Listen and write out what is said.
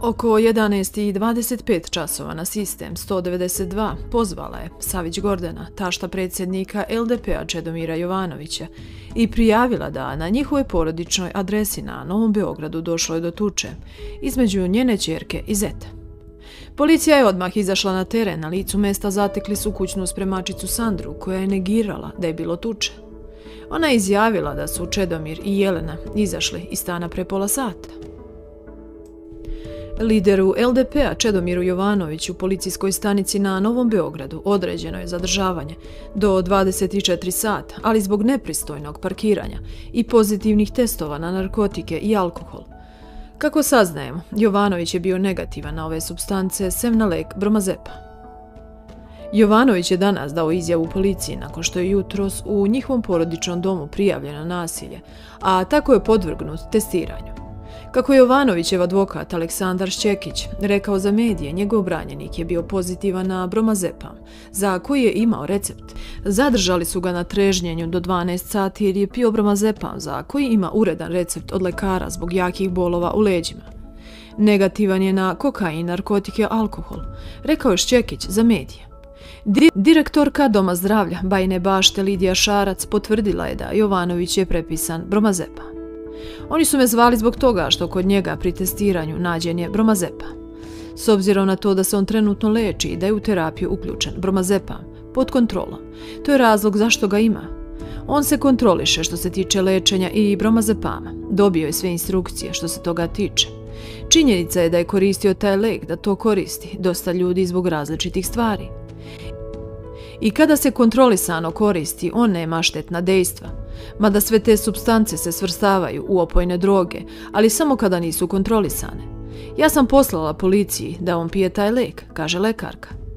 Oko 11.25 časova na sistem 192 pozvala je Savić Gordana, tašta predsjednika LDP-a Čedomira Jovanovića, i prijavila da na njihovoj porodičnoj adresi na Novom Beogradu došlo je do tuče između njene čerke i Zeta. Policija je odmah izašla na teren, na licu mesta zatekli su kućnu spremačicu Sandru koja je negirala da je bilo tuče. Ona je izjavila da su Čedomir i Jelena izašli iz stana pre pola sata. Lideru LDP-a Čedomiru Jovanoviću u policijskoj stanici na Novom Beogradu određeno je zadržavanje do 24 sata, ali zbog nepristojnog parkiranja i pozitivnih testova na narkotike i alkohol. Kako saznajemo, Jovanović je bio negativan na ove substance, sem na lek bromazepa. Jovanović je danas dao izjavu policiji nakon što je jutros u njihovom porodičnom domu prijavljeno nasilje, a tako je podvrgnut testiranju. Kako je Jovanovićev advokat Aleksandar Šćekić rekao za medije, njegov branjenik je bio pozitivan na bromazepam, za koji je imao recept. Zadržali su ga na trežnjenju do 12 sati jer je pio bromazepam, za koji ima uredan recept od lekara zbog jakih bolova u leđima. Negativan je na kokain, narkotike, alkohol, rekao je Šćekić za medije. Direktorka Doma zdravlja Bajne bašte Lidija Šarac potvrdila je da Jovanović je prepisan bromazepam. Oni su me zvali zbog toga što kod njega pri testiranju nađen je bromazepa. S obzirom na to da se on trenutno leči i da je u terapiju uključen bromazepam, pod kontrolom, to je razlog zašto ga ima. On se kontroliše što se tiče lečenja i bromazepama. Dobio je sve instrukcije što se toga tiče. Činjenica je da je koristio taj lek, da to koristi dosta ljudi zbog različitih stvari. I kada se kontrolisano koristi, on nema štetna dejstva. Mada sve te substance se svrstavaju u opojne droge, ali samo kada nisu kontrolisane. Ja sam poslala policiji da on pije taj lek, kaže lekarka.